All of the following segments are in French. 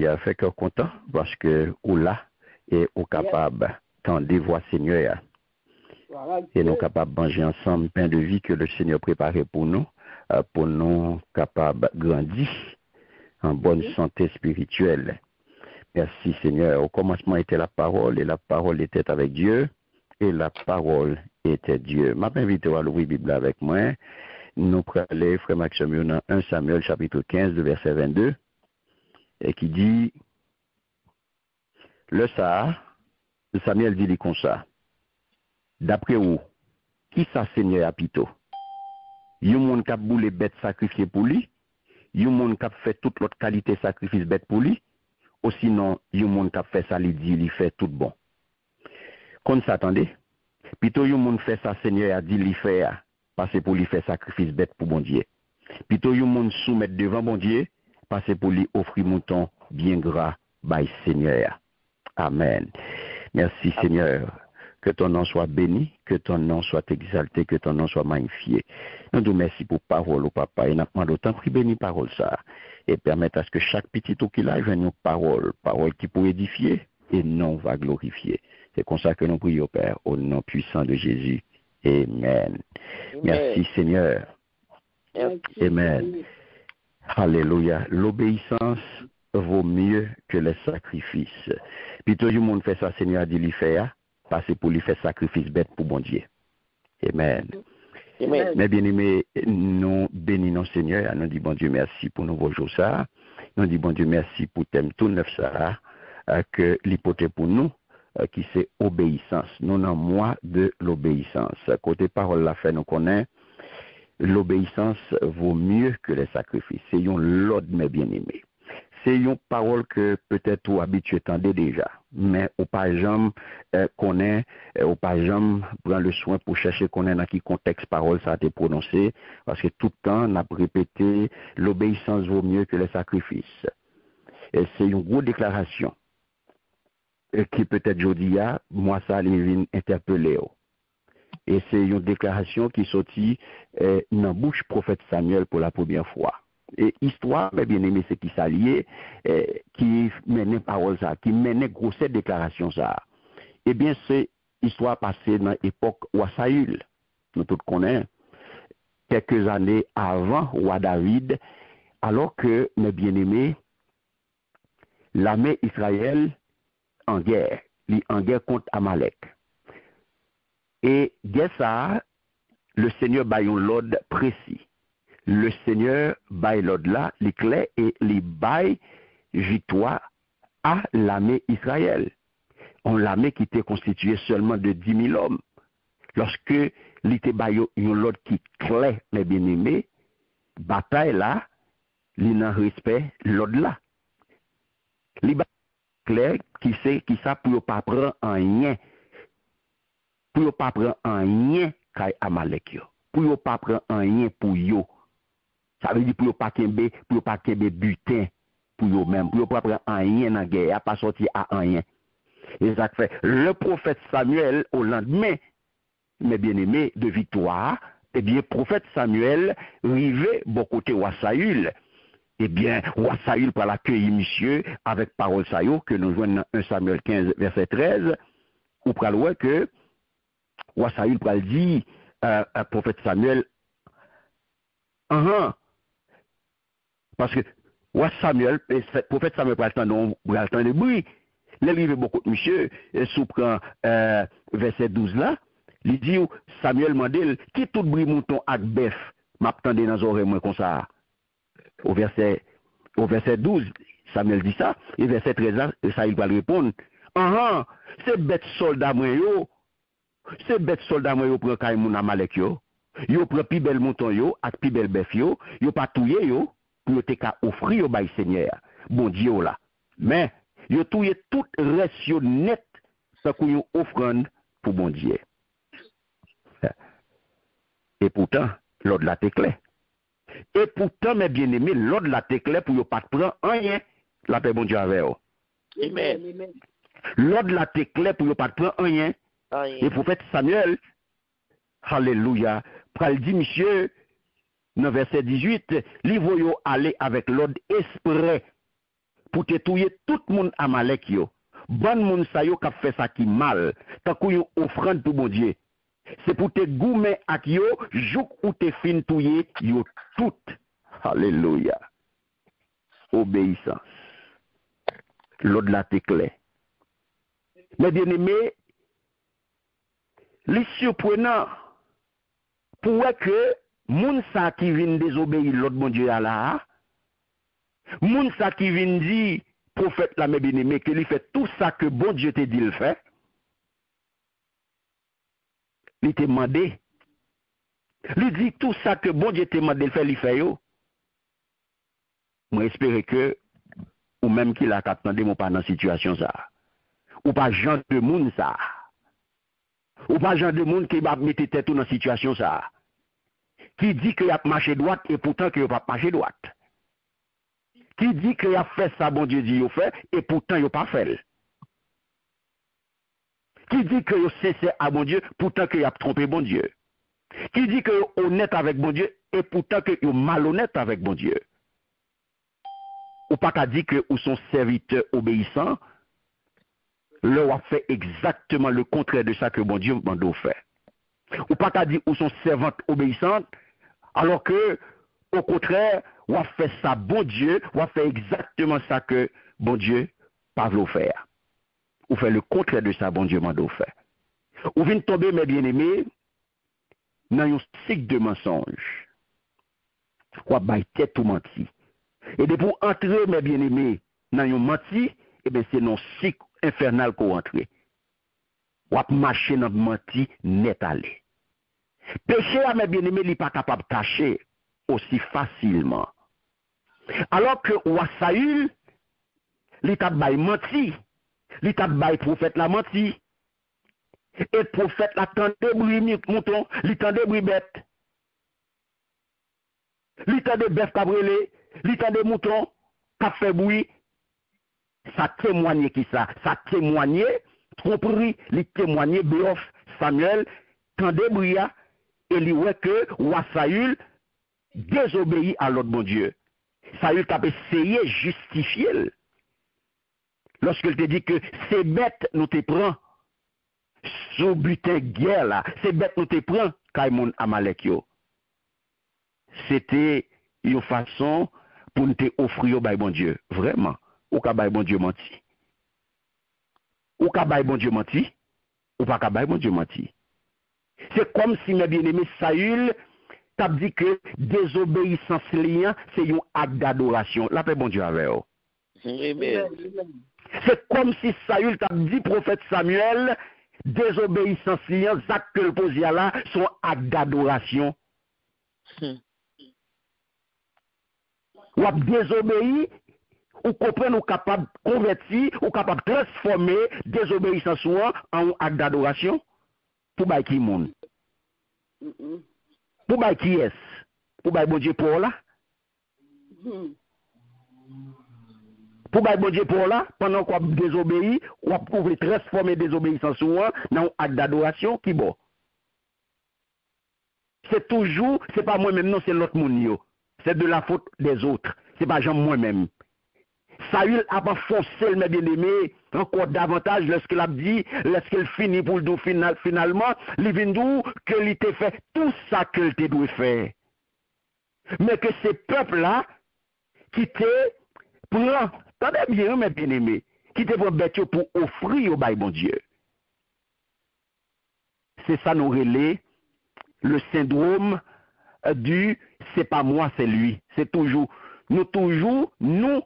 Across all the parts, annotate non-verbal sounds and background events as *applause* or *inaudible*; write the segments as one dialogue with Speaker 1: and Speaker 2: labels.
Speaker 1: Alléluia. Fait que content parce que ou là et ou capable tendre voix Seigneur
Speaker 2: Voilà,
Speaker 1: et nous capables de manger ensemble pain de vie que le Seigneur préparé pour nous, euh, pour nous capables de grandir en bonne santé spirituelle. Merci Seigneur. Au commencement était la parole et la parole était avec Dieu et la parole était Dieu. Ma invité à l'ouvrir Bible avec moi. Nous prenons les frère Maxime dans 1 Samuel chapitre 15 verset 22 et qui dit le ça, Samuel dit comme ça. D'après vous, qui ça Seigneur a pito? Yon moun kap boule bête sacrifié pour lui, yon moun kap fait toute l'autre qualité sacrifice bête pour lui, ou sinon, yon moun kap fait ça li dit, li fait tout bon. Kon s'attendait? Plutôt yon moun fait ça Seigneur a dit li fait parce pour lui faire sacrifice bête pour bon Dieu. Plutôt yon moun soumettre devant bon Dieu, parce pour lui offrir mouton bien gras by Seigneur. Amen. Merci Seigneur. Que ton nom soit béni, que ton nom soit exalté, que ton nom soit magnifié. Nous nous merci pour parole au papa et nous demandons autant pris béni parole ça et permettre à ce que chaque petit tout qu'il a vienne une parole, parole qui peut édifier et non va glorifier. C'est comme ça que nous prions Père au nom puissant de Jésus. Amen. Merci Seigneur. Amen. Alléluia. L'obéissance vaut mieux que les sacrifices. Puis tout le monde fait ça, Seigneur dit lui faire, parce que pour lui faire sacrifice bête pour bon Dieu. Amen.
Speaker 2: Amen.
Speaker 1: Mais bien aimé, nous bénissons Seigneur, nous disons bon Dieu merci pour nouveau jour ça. Nous disons bon Dieu merci pour thème tout neuf ça, euh, que l'hypothèse pour nous, euh, qui c'est obéissance. Nous avons moi de l'obéissance. Côté parole la fait, nous connaissons, l'obéissance vaut mieux que les sacrifices. C'est l'ordre, mes bien-aimés. C'est une parole que peut-être ou habitué tendez déjà, mais au pas jamais euh, connaît, euh, au pas jamais le soin pour chercher connaître dans quel contexte parole ça a été prononcé, parce que tout le temps on a répété l'obéissance vaut mieux que les sacrifices. C'est une grosse déclaration qui peut-être jeudi a, moi ça les vient interpeller. Et c'est une déclaration qui sortit euh, dans la bouche prophète Samuel pour la première fois. Et histoire, mes bien-aimés, c'est qui s'alliait, euh, qui menait parole ça, qui menait grosse déclaration ça. Eh bien, c'est histoire passée dans l'époque Saül. Nous tous connaissons. Quelques années avant roi David, alors que, mes bien-aimés, l'armée Israël en guerre, en guerre contre Amalek. Et guerre ça, le Seigneur baille l'ordre précis. Le Seigneur baille l'ordre là, les clés et les baille victoire à l'armée Israël. On l'armée qui était constituée seulement de 10 000 hommes. Lorsque l'ité baille un l'ordre qui clé, mes bien-aimés, bataille là, li nan respect l'ordre là. Ba- clair qui sait qui ça pour pas prendre en rien pour yo pas prendre en rien kay Amalek yo. Pour yo pas prendre en rien pour yo. Ça veut dire pour yo pas kembe pour yo pas kembe butin pour yo même. Pour yo pas prendre en rien dans guerre a pas sorti à en rien. Et ça fait le prophète Samuel au lendemain mes bien-aimés de victoire eh bien prophète Samuel rivé bon côté roi Saül. Eh bien, roi Saül pour l'accueillir monsieur avec parole sayo que nous joignons dans 1 Samuel 15 verset 13 ou pral que roi Saül pral dit euh, prophète Samuel ah ah. parce que roi Samuel prophète Samuel pral pral bruit il y avait beaucoup de monsieur et sous prend euh, verset 12 là il dit Samuel mandel qui tout bruit mouton ak bœuf m'attendait dans oreille moi comme ça? Au verset, au verset 12, Samuel dit ça, et verset 13, là, ça il va lui répondre, ah ah, c'est bête soldat moi yo, se bet soldat mwen yo pren kay moun amalek yo, yo pren pi bel mouton yo ak pi bel bef yo, yo pa touye yo, pou yo te ka ofri yo bay sènyè, bon diyo la. Men, yo touye tout res yo net sa kou yo ofran pou bon diye. *laughs* E poutan, lòd la te kle. E poutan, men bien eme, lòd la te kle pou yo pat pran anyen la pe bon diyo avè yo.
Speaker 2: Amen.
Speaker 1: Lòd la te kle pou yo pat pran anyen Rien. Et prophète Samuel, Alléluia, pral dit, monsieur, dans verset 18, li voyo aller avec l'ordre esprit pour te touyer tout le monde amalek yo. Bon moun sa yo fait ça qui mal, tant qu'on offrande pour bon Dieu. C'est pour te goumer ak yo, jouk ou te fin touye yo tout. Alléluia. Obéissance. L'autre là t'es clair. Mes bien-aimés, li surprenant pour que moun sa qui vient désobéir l'autre bon Dieu à la, moun sa qui vient dire prophète la mes bien-aimés que lui fait tout ça que bon Dieu te dit le fait, il te demandé. Lui dit tout ça que bon Dieu te demandé le faire, il fait yo. Moi que ou même qu'il a attendu mon pas dans situation ça. Ou pas genre de ça. Ou pas genre de monde qui va mettre tête dans situation ça. Qui dit qu'il a marché droite et pourtant qu'il n'a pas marché droite. Qui dit qu'il a fait ça, bon Dieu dit il fait, et pourtant il n'a pas fait. Qui dit qu'il a cessé à bon Dieu, pourtant qu'il a trompé bon Dieu. Qui dit qu'il est honnête avec bon Dieu, et pourtant qu'il est malhonnête avec bon Dieu. Ou pas qu'à dire que ou son serviteur obéissant, leur a fait exactement le contraire de ça que bon Dieu m'a fait. Ou pas qu'à dire ou son servante obéissante, alors que, au contraire, ou a fait ça bon Dieu, ou a fait exactement ça que bon Dieu pas voulu faire. Ou fait le contraire de ça bon Dieu m'a fait. Ou vient tomber, mes bien-aimés, dans un cycle de mensonges. Ou a tête ou menti. Et de pour entrer, mes bien-aimés, dans un menti, eh bien, c'est dans cycle infernal ko rentre. Wap mache nan manti net ale. Peche a mè bienime li pa kapab kache osi fasilman. Alors ke wasayil, li tap bay manti, li tap bay profet la manti, et profet la tande bri mouton, li tande bri bet, li tande bef kabrele, li tande mouton, kap fe bri, Ça témoigne qui ça? Ça témoigne, tromperie, il témoigne, Béof, Samuel, bruit, et il voit que roi Saül désobéit à l'autre bon Dieu. Saül t'a essayé de justifier. Lorsqu'il te dit que c'est bête nous te prend sous butin guerre là, c'est bête nous te prend Kaimon Amalek. C'était une façon pour nous offrir au bon Dieu. Vraiment. Ou ka bon Dieu menti? Ou ka bon Dieu menti? Ou pas ka bon Dieu menti? C'est comme si mes bien-aimés Saül t'a dit que désobéissance liant, c'est un acte d'adoration. La paix bon Dieu avec eux. C'est comme si Saül t'a dit, prophète Samuel, désobéissance liant, acte que le pose là, sont acte d'adoration. Ou a désobéi, ou comprendre ou capable de convertir, ou capable de mm-hmm. bon mm-hmm. bon transformer désobéissance en acte d'adoration pour bailler qui monde. Pour bailler qui est Pour bailler bon Dieu pour là. Pour bailler bon Dieu pour là, pendant qu'on désobéit, ou pouvez transformer désobéissance en un acte d'adoration qui bon. C'est toujours, c'est pas moi-même, non, c'est l'autre monde. C'est de la faute des autres. C'est pas Jean moi-même. Saül a pas forcé le bien-aimé encore davantage lorsqu'il a dit, lorsqu'il finit pour le dos final, finalement, vient que il t'a fait tout ça qu'il te doit faire. Mais que ces peuples-là, qui te prend, attendez bien, mes bien-aimés, qui te prend pour offrir au bail bon Dieu. C'est ça nous relais le syndrome du c'est pas moi, c'est lui. C'est toujours, nous toujours, nous,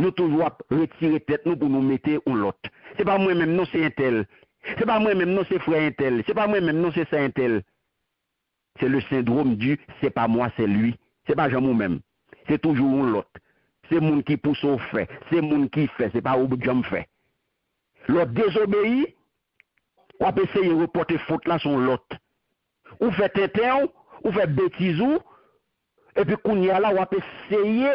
Speaker 1: nous toujours retirer tête nous pour nous mettre en l'autre. C'est pas moi-même, non, c'est un tel. C'est pas moi-même, non, c'est frère un tel. C'est pas moi-même, non, c'est ça un tel. C'est le syndrome du c'est pas moi, c'est lui. C'est pas jamais moi-même. C'est toujours l'autre. C'est monde qui pousse au fait. C'est monde qui fait. C'est pas où me fait. L'autre désobéit. On peut essayer de reporter faute là sur l'autre. Ou fait un ou fait bêtise ou, et puis qu'on y a là, on peut essayer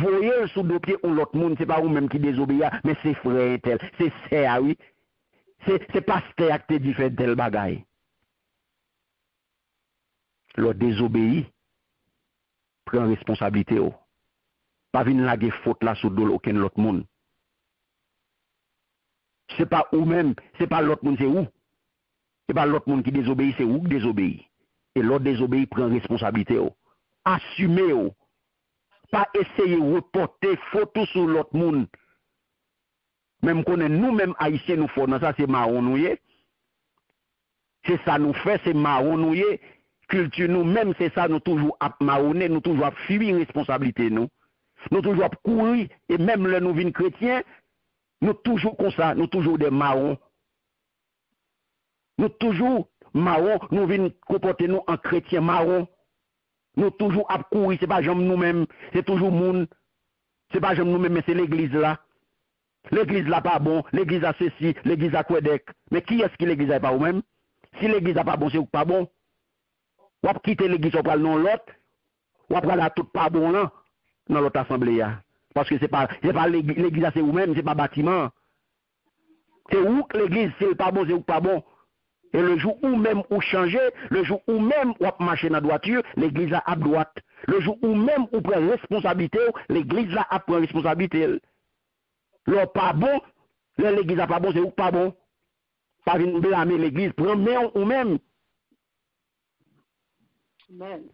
Speaker 1: voye sou do pye ou lot moun, se pa ou menm ki dezobeya, men se frey tel, se se awi, ah se, se paste akte di fè tel bagay. Lot dezobeyi, pren responsabilite ou. Oh. Pa vin lage fote la sou do loken lot moun. Se pa ou menm, se pa lot moun se ou. Se pa lot moun ki dezobeyi, se ou ki dezobeyi. E lot dezobeyi pren responsabilite ou. Oh. Asume ou. Oh. Pas essayer de reporter photo sur l'autre monde. Même qu'on est nous-mêmes haïtiens, nous faisons ça, c'est marron nous C'est ça nous fait, c'est marron nous Culture nous-mêmes, c'est ça, nous toujours à marronner, nous toujours à fuir responsabilité nous. Nous toujours à courir, et même le nous vins chrétiens, nous toujours comme ça, nous toujours des marrons. Nous toujours marrons, nous venons comporter nous en chrétien marron. Nous toujours à courir, c'est pas jamais nous-mêmes, c'est toujours monde. C'est pas jamais nous-mêmes, mais c'est l'église là. L'église là pas bon, l'église a ceci, l'église a Québec. Mais qui est-ce qui l'église n'est pas ou même? Si l'église n'a pas bon, c'est pas bon? Ou va quitter l'église, on non l'autre. Ou va aller tout pas bon là, dans l'autre assemblée. Parce que c'est pas, c'est pas l'église, c'est ou même, c'est pas bâtiment. C'est où que l'église, c'est pas bon, c'est ou pas bon? Et le jour où même ou changer, le jour où même ou marcher dans la droiture, l'église a à droite. Le jour où même ou prend responsabilité, l'église a pris responsabilité. Le pas bon, l'église a pas bon, c'est ou pas bon. Pas venir blâmer l'église, prendre ou même.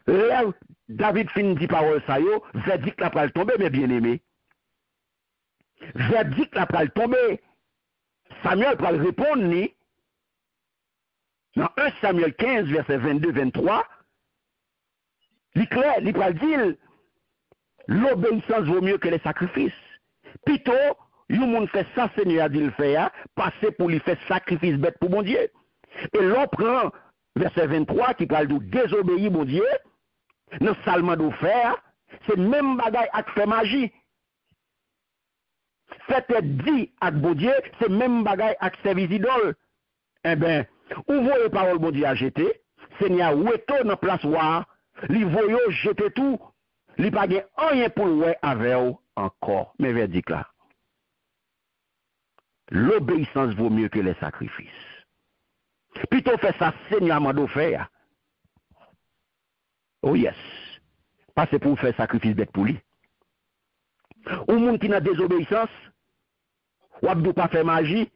Speaker 1: Là, David finit dit parole ça yo, verdict la pral tomber, mes bien-aimés. Verdict la pral tomber. Samuel pral répondre ni. Dans 1 Samuel 15, verset 22-23, il clair, il dire, l'obéissance vaut mieux que les sacrifices. Plutôt, yon moun fait ça, Seigneur dit le faire, passer pour lui faire sacrifice bête pour mon Dieu. Et l'on prend verset 23 qui parle de désobéir mon Dieu, non seulement faire, c'est même bagaille avec faire magie. Faites dit à bon Dieu, c'est même bagaille avec service idole. Eh bien, où voyez parole bon Dieu à jeter, Seigneur, où est dans place où, li voyo jeter tout, li pas rien pour le avec encore. Mais verdict là. L'obéissance vaut mieux que les sacrifices. Plutôt fait ça, Seigneur m'a faire. Oh yes. Pas c'est pour faire sacrifice bête pour lui. Ou monde qui n'a désobéissance, ou ne pas faire magie,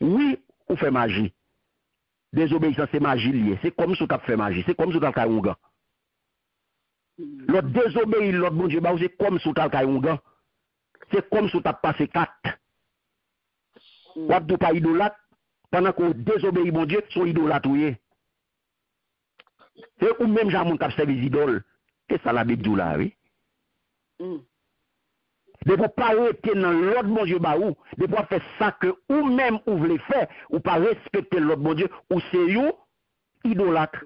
Speaker 1: oui, ou fait magie. Désobéissance, c'est magie liée. C'est comme si tu as fait magie. C'est comme si tu as fait un L'autre désobéit, l'autre bon Dieu, c'est comme si tu as fait un C'est comme si tu as passé quatre. Ou tu pas idolâtre, pendant qu'on désobéit, bon Dieu, sont idolâtre. C'est ou même j'ai mon cap service idole. C'est ça la Bible là, oui. Mm. De vous pas arrêter dans l'autre bon Dieu bah ou, de vous faire ça que ou même ou voulez faire, ou pas respecter l'autre bon Dieu, ou c'est you idolâtre,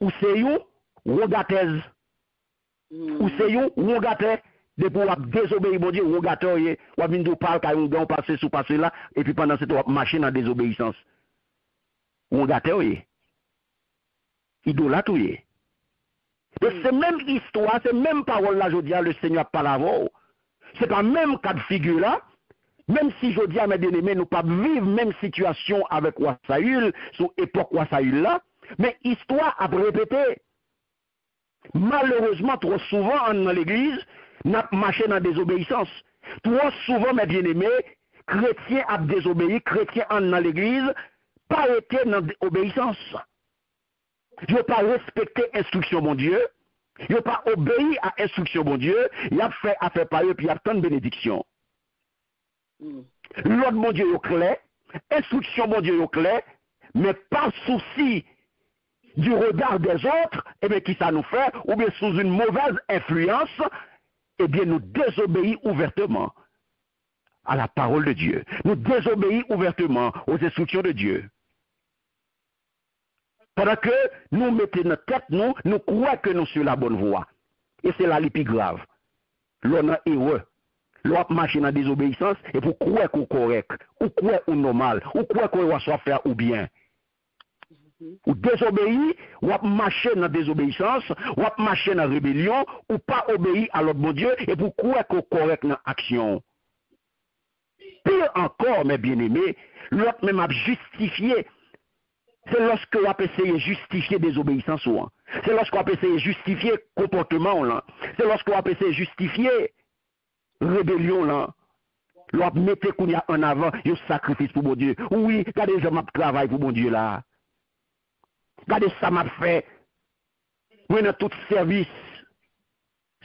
Speaker 1: ou c'est you rogateuse, mm. ou c'est you rogateur, de pouvoir désobéir mon Dieu, rogateur, ou à venir parler, quand on passe sous passer là, et puis pendant cette machine en désobéissance. Rogateur, oui idolâtre. Et c'est même histoire, c'est même parole là, je dis, le Seigneur parle avant. C'est pas même cas de figure là. Même si je dis à mes bien-aimés, nous pas vivre même situation avec Roi Saül, sous époque Roi Saül là, mais histoire a répété. Malheureusement, trop souvent dans l'église, n'a marché dans la désobéissance. Trop souvent, mes bien-aimés, chrétiens a désobéi, chrétiens dans l'église, pas été dans l'obéissance. Je pas respecté instruction, mon Dieu. Je pas obéi à instruction, mon Dieu. Il a fait affaire par eux, puis il a tant de bénédictions. Mm. L'ordre, mon Dieu, est clair. Instruction, mon Dieu, est clair. Mais par souci du regard des autres, eh bien, qui ça nous fait, ou bien sous une mauvaise influence, eh bien, nous désobéissons ouvertement à la parole de Dieu. Nous désobéissons ouvertement aux instructions de Dieu. Pendant que nous mettons notre tête, nous, nous croyons que nous sommes la bonne voie. Et c'est là le plus grave. L'on est heureux. L'on marche dans la désobéissance et pour croire qu'on est correct, ou croire qu'on est normal, ou croire qu'on va soit faire ou bien. Ou désobéir, ou marcher dans la désobéissance, ou marcher dans la rébellion, ou pas obéir à l'autre bon Dieu, et pour croire qu'on est correct dans l'action. Pire encore, mes bien-aimés, l'autre même a justifié c'est lorsque on peut essayer de justifier des obéissances. C'est lorsqu'on peut essayer de justifier comportement. C'est lorsqu'on peut essayer de justifier rébellion là. L'on mette qu'on y a en avant, un sacrifice pour mon Dieu. Oui, regardez, je m'a travail pour mon Dieu là. Regardez ça m'a fait. Oui, dans tout service.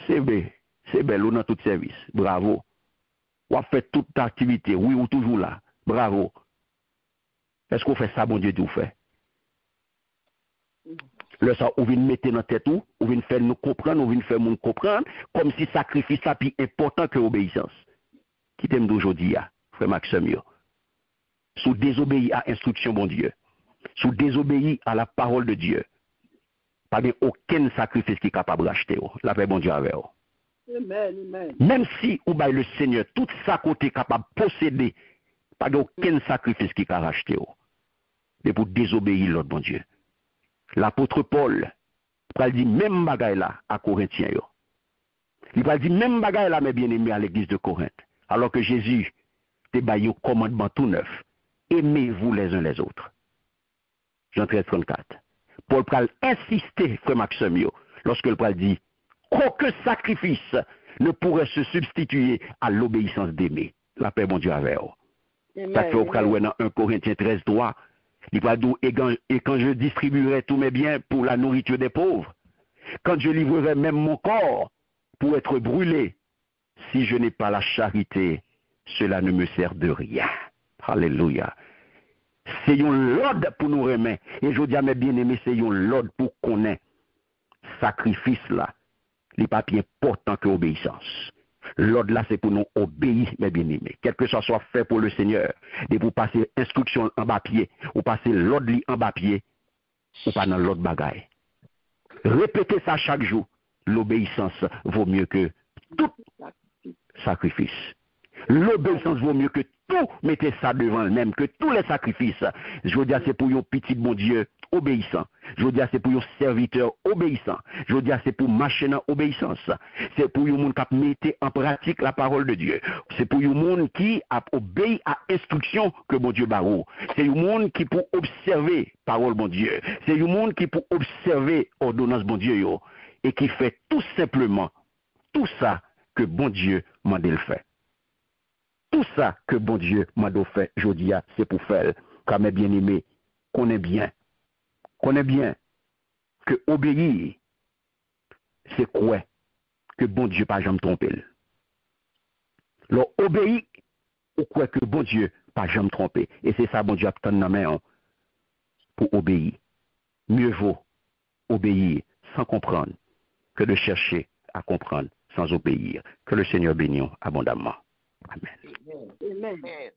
Speaker 1: C'est bien. C'est belle, ou dans tout service. Bravo. Ou a fait toute activité. Oui, ou toujours là. Bravo. Est-ce qu'on fait ça, mon Dieu, tout fait? Le ça, ou vient mettre dans tête ou, ou vient faire nous comprendre, ou vient faire nous comprendre, comme si sacrifice ça plus important que obéissance. Qui t'aime d'aujourd'hui, frère Maxime. Sous désobéir à instruction, bon Dieu. Sous désobéir à la parole de Dieu. Pas de aucun sacrifice qui est capable d'acheter. La paix, bon Dieu, avec vous.
Speaker 2: Amen, amen.
Speaker 1: Même si ou bail le Seigneur, tout ça côté capable de posséder, pas aucun sacrifice qui a racheté. Mais pour désobéir l'autre bon Dieu. L'apôtre Paul, il dit même bagaille là à Corinthiens. Il va dire même bagaille là, mes bien-aimés, à l'église de Corinthe. Alors que Jésus te baillé au commandement tout neuf. Aimez-vous les uns les autres. Jean 13, 34. Paul pral insister, frère Maxime, lorsque le pral dit, qu'aucun sacrifice ne pourrait se substituer à l'obéissance d'aimer. La paix, mon Dieu, avec vous. Ça fait au pral dans 1 Corinthiens 13, 3. Et quand, je distribuerai tous mes biens pour la nourriture des pauvres, quand je livrerai même mon corps pour être brûlé, si je n'ai pas la charité, cela ne me sert de rien. Alléluia. C'est un l'ordre pour nous remettre. Et je dis à mes bien-aimés, c'est un l'ordre pour qu'on ait sacrifice là. Les papiers important que obéissance. L'ordre là, c'est pour nous obéir, mes bien-aimés. Quel que soit soit fait pour le Seigneur. Et vous passer instruction en bas pied, ou passer l'ordre en bas pied, ou pas dans l'autre bagaille. Répétez ça chaque jour. L'obéissance vaut mieux que tout sacrifice. L'obéissance vaut mieux que tout. Mettez ça devant même, que tous les sacrifices. Je veux dire, c'est pour un petit bon Dieu obéissant. Je dire, c'est pour un serviteur obéissant. Je dire, c'est pour marcher dans obéissance. C'est pour un monde qui mette en pratique la parole de Dieu. C'est pour un monde qui a obéi à instruction que mon Dieu barreau. C'est un monde qui pour observer parole mon Dieu. C'est un monde qui pour observer ordonnance mon Dieu. Et qui fait tout simplement tout ça que bon Dieu m'a dit le fait. Tout ça que bon Dieu m'a dit fait, je dis, c'est pour faire. Car mes bien-aimés, connaît bien, connaît bien que obéir, c'est quoi que bon Dieu pas jamais tromper. Alors, obéir, ou quoi que bon Dieu pas jamais tromper. Et c'est ça, bon Dieu, attend dans main hein, pour obéir. Mieux vaut obéir sans comprendre que de chercher à comprendre sans obéir. Que le Seigneur bénisse abondamment.
Speaker 2: Amen. Amen.